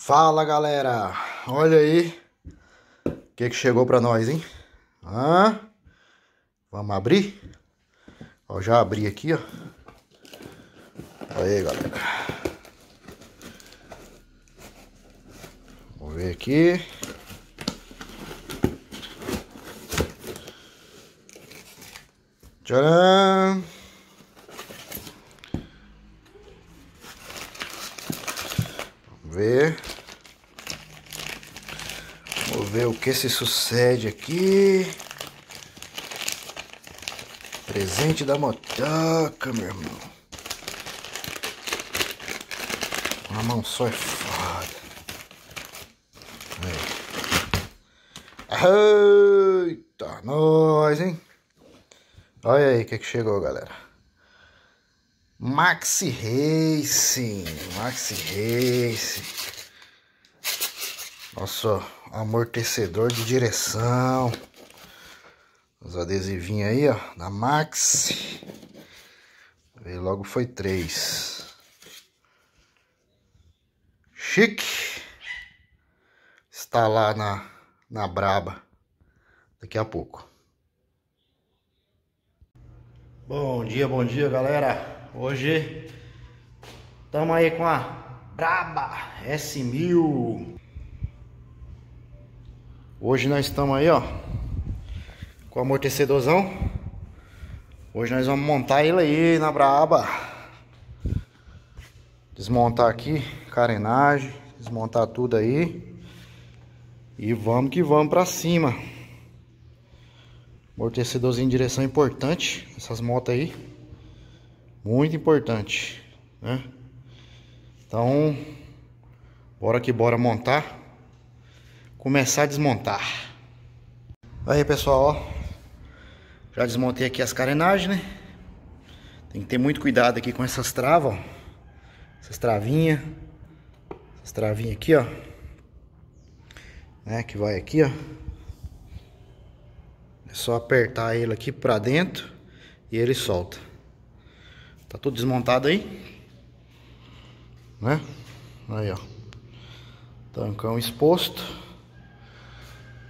Fala galera, olha aí o que, que chegou pra nós, hein? Ah, vamos abrir? Ó, já abri aqui, ó. Aí galera. Vamos ver aqui. Tcharam! Vamos ver. Vamos ver o que se sucede aqui. Presente da motoca, meu irmão. Uma mão só é foda. Aí. Eita, nós, hein? Olha aí o que, que chegou, galera. Maxi Racing. Maxi Racing. Nosso amortecedor de direção. Os adesivinhos aí, ó. Da Maxi. Veio logo foi três. Chique. Está lá na, na Braba. Daqui a pouco. Bom dia, bom dia galera. Hoje estamos aí com a Braba S1000. Hoje nós estamos aí, ó, com o amortecedorzão. Hoje nós vamos montar ele aí na Braba. Desmontar aqui, carenagem, desmontar tudo aí. E vamos que vamos pra cima. Amortecedorzinho em direção importante. Essas motos aí. Muito importante. Né? Então, bora que bora montar. Começar a desmontar. Aí pessoal, ó. Já desmontei aqui as carenagens, né? Tem que ter muito cuidado aqui com essas travas, ó. Essas travinhas. Essas travinhas aqui, ó. Né? Que vai aqui, ó. É só apertar ele aqui pra dentro e ele solta. Tá tudo desmontado aí. Né? Aí, ó. Tancão exposto.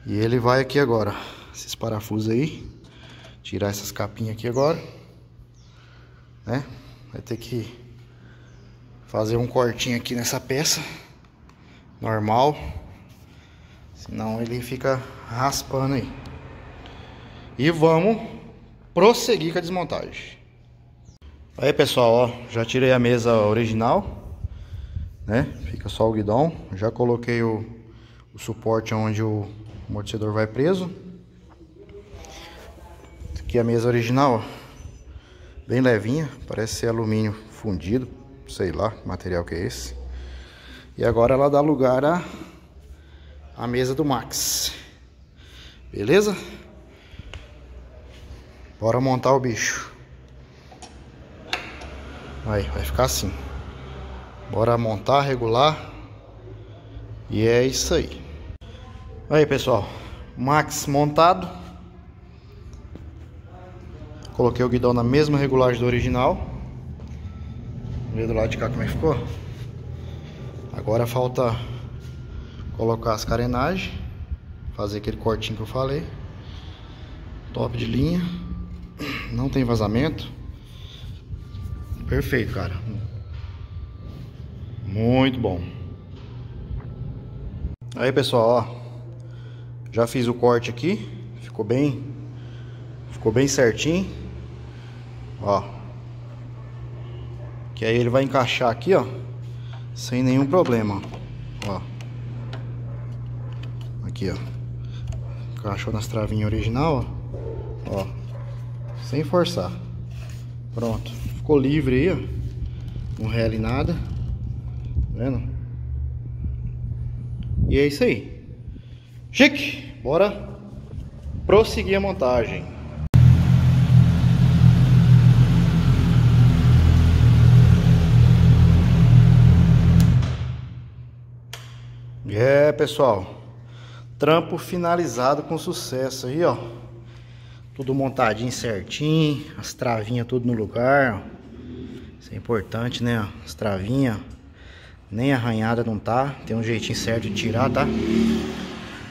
E ele vai aqui agora. Esses parafusos aí. Tirar essas capinhas aqui agora. Né? Vai ter que fazer um cortinho aqui nessa peça. Normal. Senão ele fica raspando aí. E vamos prosseguir com a desmontagem. Aí pessoal, ó, já tirei a mesa original, né? Fica só o guidão. Já coloquei o, o suporte onde o amortecedor vai preso. Aqui a mesa original, ó. Bem levinha, parece ser alumínio fundido, sei lá material que é esse. E agora ela dá lugar a, a mesa do Max. Beleza? Bora montar o bicho. Aí, vai ficar assim. Bora montar, regular. E é isso aí. Aí, pessoal. Max montado. Coloquei o guidão na mesma regulagem do original. Vê do lado de cá como é que ficou. Agora falta colocar as carenagens. Fazer aquele cortinho que eu falei. Top de linha. Não tem vazamento. Perfeito, cara. Muito bom. Aí, pessoal, ó. Já fiz o corte aqui. Ficou bem... Ficou bem certinho. Ó. Que aí ele vai encaixar aqui, ó. Sem nenhum problema, ó. Aqui, ó. Encaixou nas travinhas original, ó. Ó. Sem forçar. Pronto. Ficou livre aí, ó. Não rele nada. Tá vendo? E é isso aí. Chique! Bora prosseguir a montagem. É, pessoal. Trampo finalizado com sucesso aí, ó. Tudo montadinho certinho, as travinhas tudo no lugar, ó. Isso é importante, né? As travinhas Nem arranhada não tá. Tem um jeitinho certo de tirar, tá?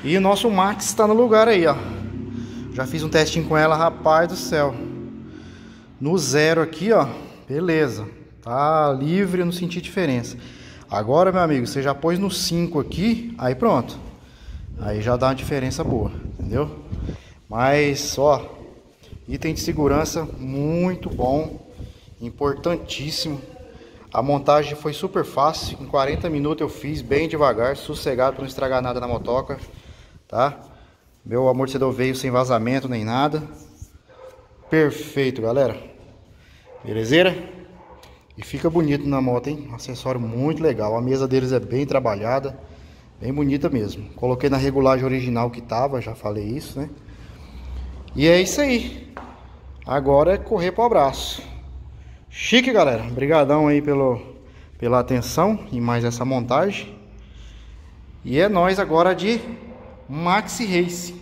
E o nosso Max está no lugar aí, ó. Já fiz um testinho com ela, rapaz do céu. No zero aqui, ó. Beleza. Tá livre, eu não senti diferença. Agora, meu amigo, você já pôs no 5 aqui, aí pronto. Aí já dá uma diferença boa, entendeu? Mas, ó, item de segurança muito bom, importantíssimo. A montagem foi super fácil, em 40 minutos eu fiz bem devagar, sossegado para não estragar nada na motoca, tá? Meu amortecedor veio sem vazamento nem nada. Perfeito, galera. Belezeira? E fica bonito na moto, hein? Um acessório muito legal. A mesa deles é bem trabalhada. Bem bonita mesmo. Coloquei na regulagem original que tava, já falei isso, né? E é isso aí. Agora é correr pro abraço. Chique, galera. Obrigadão aí pelo, pela atenção e mais essa montagem. E é nós agora de Maxi Race.